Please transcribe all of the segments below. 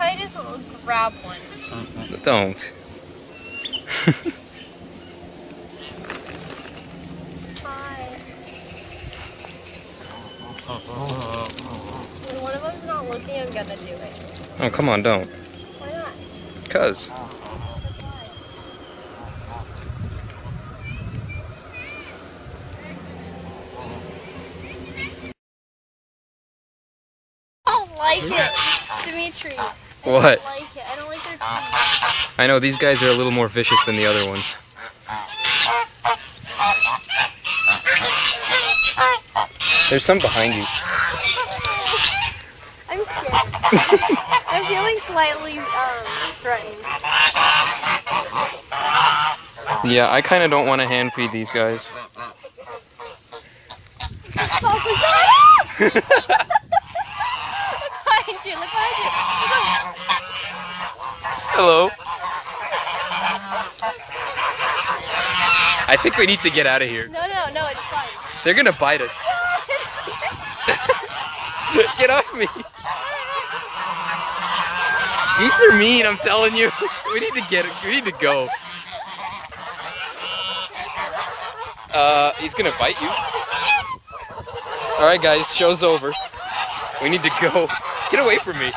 I just grab one? Don't. Hi. When one of them's not looking, I'm gonna do it. Oh, come on, don't. Why not? Don't like it, Dimitri. I What? don't like it. I don't like their teeth. I know these guys are a little more vicious than the other ones. There's some behind you. I'm scared. I'm feeling slightly um, threatened. Yeah, I kind of don't want to hand feed these guys. Look behind you. Look behind you. Hello. I think we need to get out of here. No, no, no. It's fine. They're gonna bite us. get off me. These are mean, I'm telling you. We need to get we need to go. Uh, he's gonna bite you. Alright guys, show's over. We need to go. Get away from me.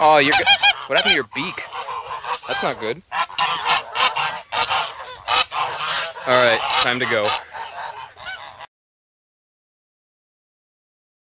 Oh, you're What happened to your beak? That's not good. Alright, time to go.